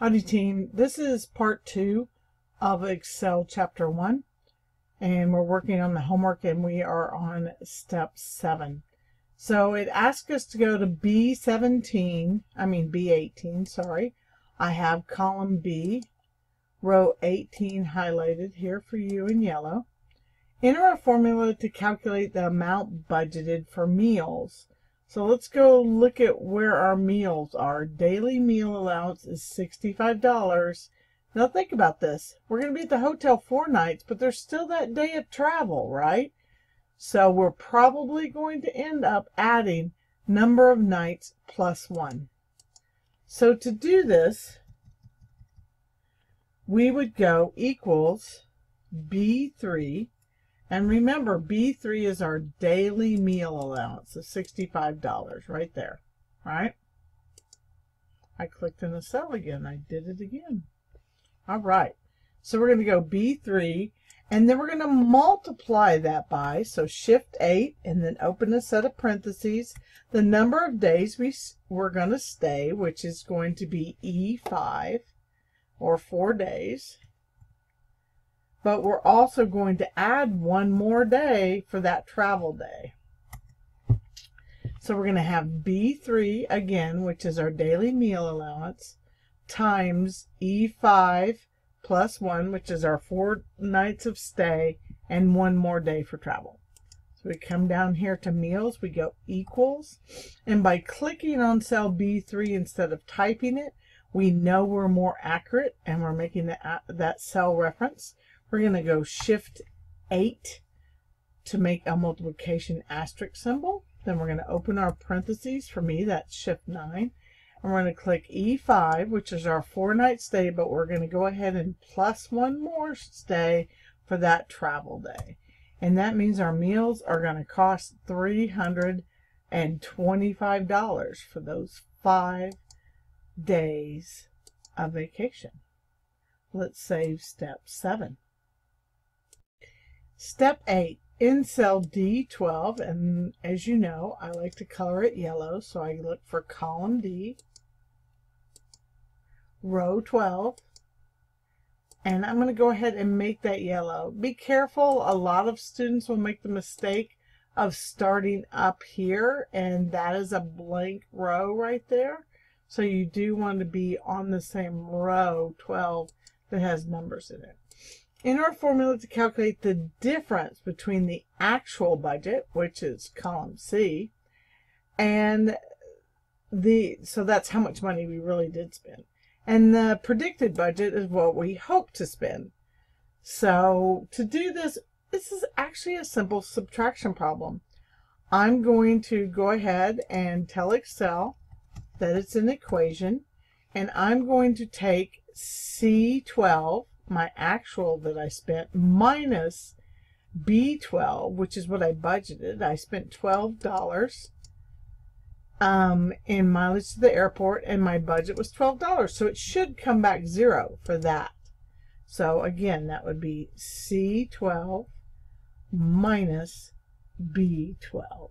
Howdy team, this is part two of Excel chapter one and we're working on the homework and we are on step seven. So it asks us to go to B17, I mean B18, sorry. I have column B, row 18 highlighted here for you in yellow. Enter a formula to calculate the amount budgeted for meals. So let's go look at where our meals are. Daily meal allowance is $65. Now think about this. We're going to be at the hotel four nights, but there's still that day of travel, right? So we're probably going to end up adding number of nights plus one. So to do this, we would go equals B3 and remember, B3 is our daily meal allowance of $65 right there, right? I clicked in the cell again. I did it again. All right. So we're going to go B3, and then we're going to multiply that by, so Shift 8, and then open a set of parentheses, the number of days we, we're going to stay, which is going to be E5, or 4 days but we're also going to add one more day for that travel day. So we're going to have B3 again, which is our daily meal allowance, times E5 plus 1, which is our four nights of stay, and one more day for travel. So we come down here to meals, we go equals, and by clicking on cell B3 instead of typing it, we know we're more accurate and we're making the, that cell reference. We're going to go Shift 8 to make a multiplication asterisk symbol. Then we're going to open our parentheses. For me, that's Shift 9. And we're going to click E5, which is our four night stay, but we're going to go ahead and plus one more stay for that travel day. And that means our meals are going to cost $325 for those five days of vacation. Let's save step seven. Step 8, in cell D12, and as you know, I like to color it yellow, so I look for column D, row 12, and I'm going to go ahead and make that yellow. Be careful, a lot of students will make the mistake of starting up here, and that is a blank row right there. So you do want to be on the same row 12 that has numbers in it. In our formula to calculate the difference between the actual budget, which is column C, and the, so that's how much money we really did spend. And the predicted budget is what we hope to spend. So to do this, this is actually a simple subtraction problem. I'm going to go ahead and tell Excel that it's an equation, and I'm going to take C12 my actual that I spent minus B12, which is what I budgeted. I spent $12 um, in mileage to the airport, and my budget was $12. So it should come back zero for that. So again, that would be C12 minus B12. All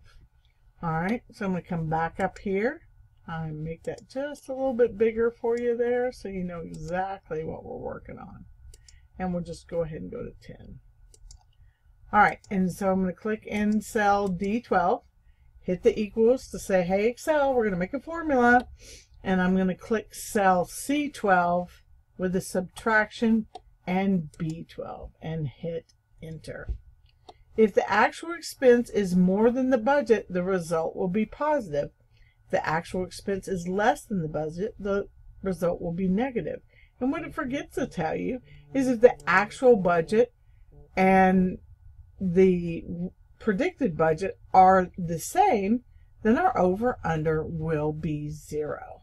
right, so I'm going to come back up here. I make that just a little bit bigger for you there so you know exactly what we're working on and we'll just go ahead and go to 10. All right, and so I'm going to click in cell D12, hit the equals to say, hey, Excel, we're going to make a formula. And I'm going to click cell C12 with the subtraction and B12 and hit enter. If the actual expense is more than the budget, the result will be positive. If the actual expense is less than the budget, the result will be negative. And what it forgets to tell you is if the actual budget and the predicted budget are the same, then our over under will be zero.